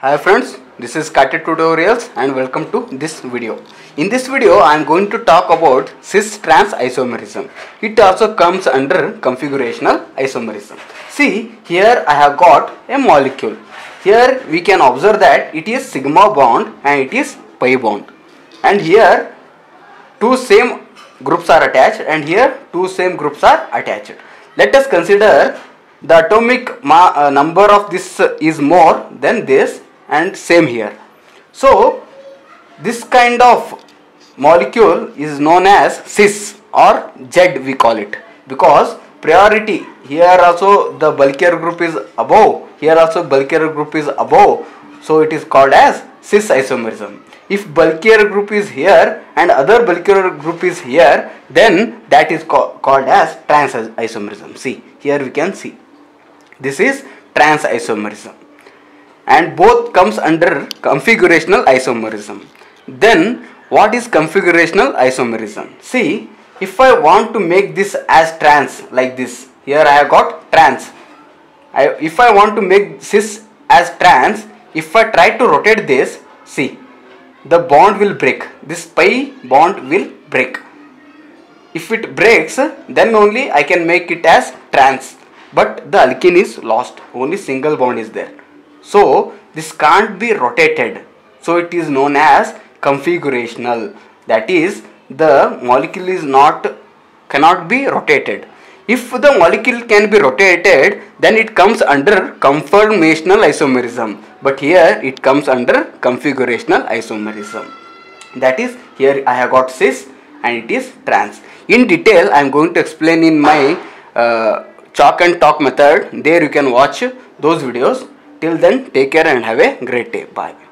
Hi friends, this is Kate Tutorials and welcome to this video. In this video, I am going to talk about cis-trans isomerism. It also comes under configurational isomerism. See, here I have got a molecule. Here we can observe that it is sigma bond and it is pi bond. And here two same groups are attached and here two same groups are attached. Let us consider the atomic uh, number of this uh, is more than this and same here. So this kind of molecule is known as cis or Z we call it. Because priority here also the bulkier group is above here also bulkier group is above. So it is called as cis isomerism. If bulkier group is here and other bulkier group is here then that is ca- called as trans isomerism. See here we can see. This is trans isomerism and both comes under configurational isomerism. Then what is configurational isomerism? See if i want to make this as trans like this here i have got trans. I, if i want to make cis as trans if i try to rotate this see the bond will break. This pi bond will break. If it breaks then only i can make it as trans. But the alkene is lost. Only single bond is there so this can't be rotated. So it is known as configurational. That is the molecule is not cannot be rotated. If the molecule can be rotated then it comes under conformational isomerism. But here it comes under configurational isomerism. That is here i have got cis and it is trans. In detail i am going to explain in my uh, chalk and talk method. There you can watch those videos till then take care and have a great day. Bye